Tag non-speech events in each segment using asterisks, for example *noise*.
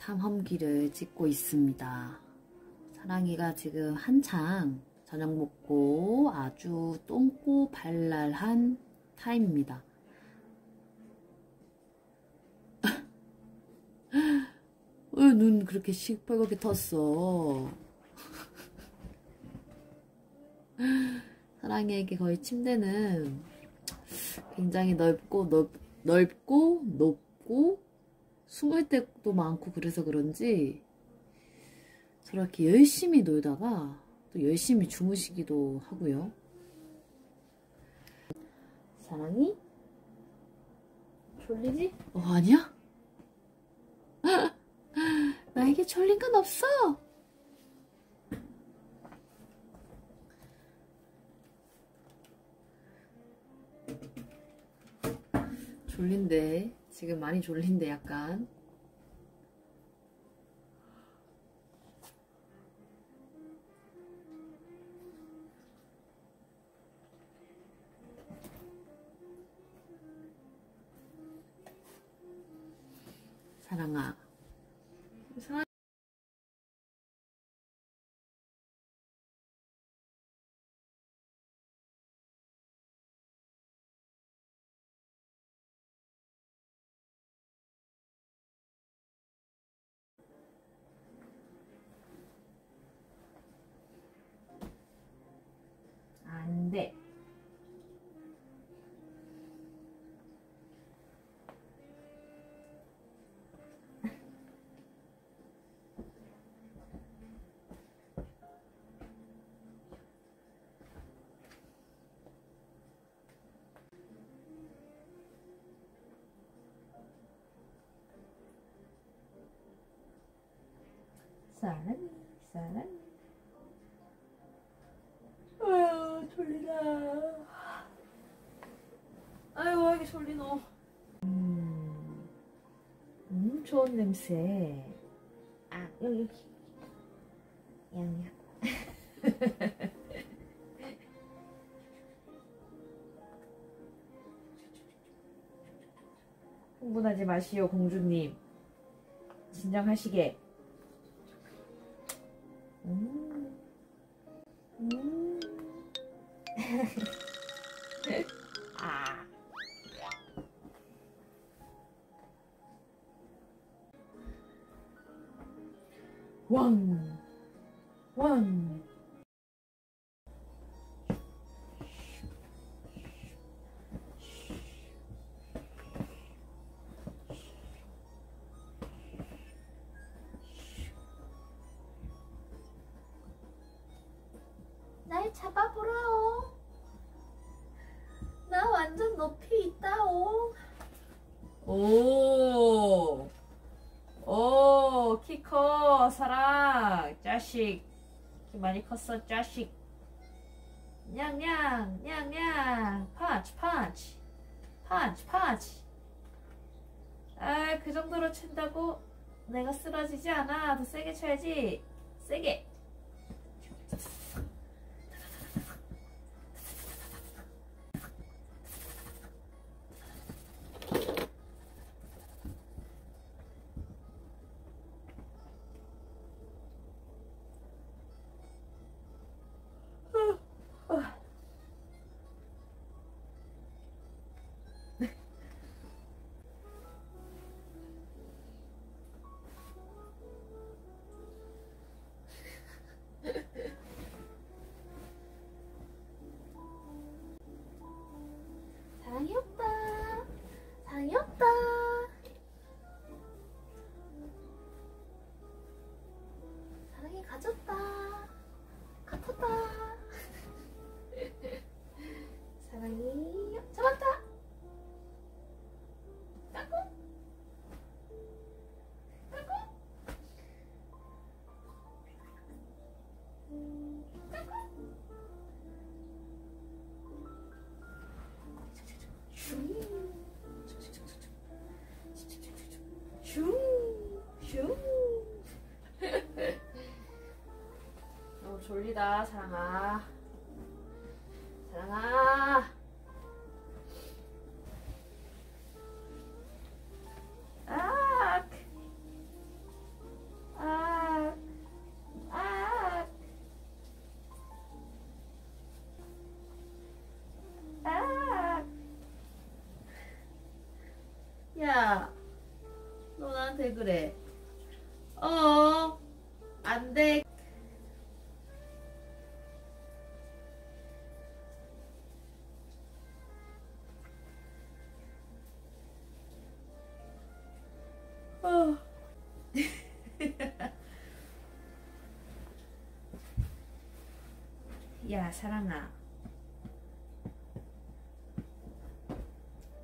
대탐험기를 찍고 있습니다. 사랑이가 지금 한창 저녁 먹고 아주 똥꼬 발랄한 타임입니다. *laughs* 왜 눈 그렇게 시뻘겋게 텄어? *laughs* 사랑이에게 거의 침대는 굉장히 넓고 넓, 넓고 높고 숨을 때도 많고 그래서 그런지 저렇게 열심히 놀다가 또 열심히 주무시기도 하고요. 사랑이? 졸리지? 어, 아니야? *laughs* 나에게 졸린 건 없어! 졸린데 지금 많이 졸린데 약간 D. Sarah, Sarah. 졸리노. 음, 음, 좋은 냄새. 아, 여기. 양양. *laughs* 흥분하지 마시오, 공주님. 진정하시게. 음. 음. *laughs* 아. 왕. 왕. 날 잡아보라오. 나 완전 높이 있다오. 오. 오, 키 커, 사랑. 자식. 키 많이 컸어, 자식. 냥냥, 냥냥. 펀치, 펀치. 펀치, 펀치. 아, 그 정도로 친다고 내가 쓰러지지 않아. 더 세게 쳐야지. 세게. 사랑아 사랑아. 아 야, 사랑아.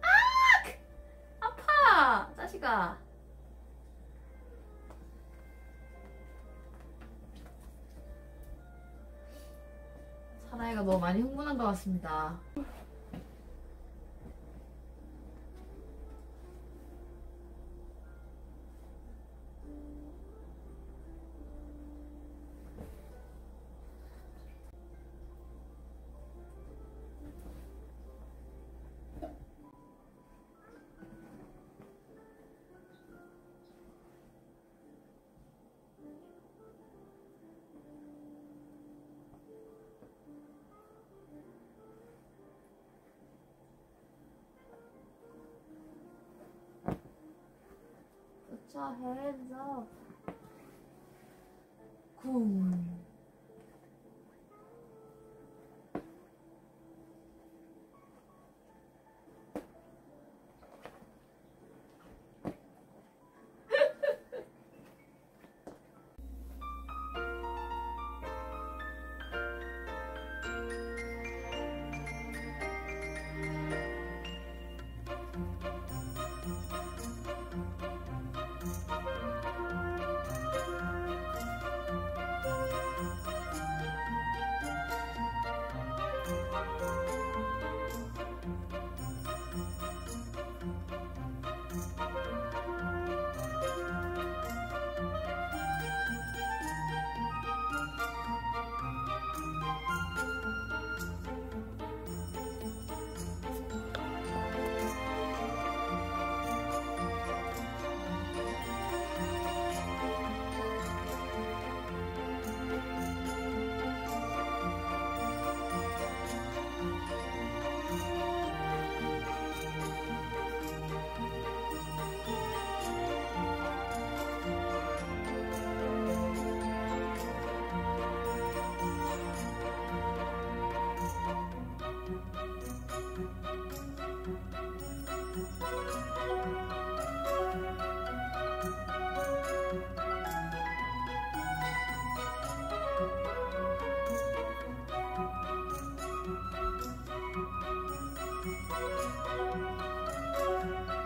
아! 아파! 자식아. 사나이가 너무 많이 흥분한 것 같습니다. Hands up. 쿵. うん。